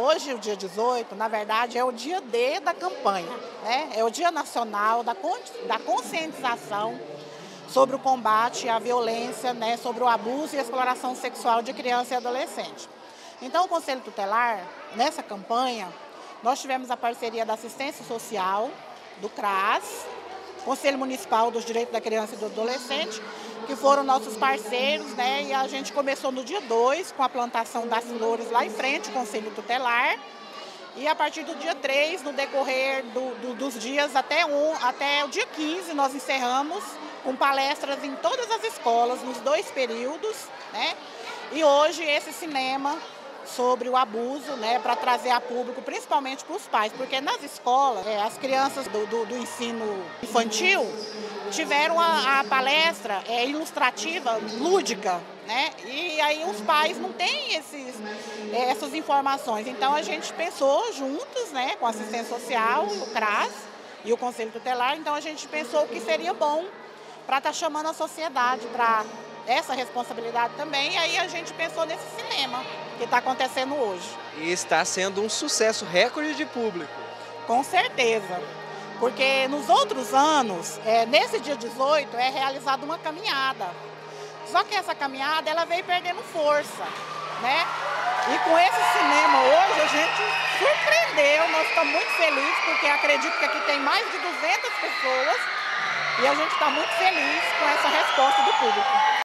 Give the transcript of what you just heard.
Hoje, o dia 18, na verdade, é o dia D da campanha, né? É o Dia Nacional da, da Conscientização sobre o combate à violência, né? sobre o abuso e exploração sexual de criança e adolescente. Então, o Conselho Tutelar, nessa campanha, nós tivemos a parceria da Assistência Social, do CRAS, Conselho Municipal dos Direitos da Criança e do Adolescente, que foram nossos parceiros, né? E a gente começou no dia 2 com a plantação das flores lá em frente, o Conselho Tutelar. E a partir do dia 3, no decorrer do, do, dos dias até, um, até o dia 15, nós encerramos com palestras em todas as escolas, nos dois períodos, né? E hoje esse cinema sobre o abuso, né, para trazer a público, principalmente para os pais, porque nas escolas, é, as crianças do, do, do, ensino infantil tiveram a, a palestra é, ilustrativa, lúdica, né, e aí os pais não têm esses, é, essas informações. Então a gente pensou juntos, né, com a assistência social, o CRAS e o Conselho Tutelar, então a gente pensou que seria bom para estar tá chamando a sociedade para essa responsabilidade também, e aí a gente pensou nesse cinema que está acontecendo hoje. E está sendo um sucesso recorde de público. Com certeza, porque nos outros anos, é, nesse dia 18, é realizada uma caminhada. Só que essa caminhada ela veio perdendo força, né? E com esse cinema hoje a gente surpreendeu, nós estamos muito felizes porque acredito que aqui tem mais de 200 pessoas e a gente está muito feliz com essa resposta do público.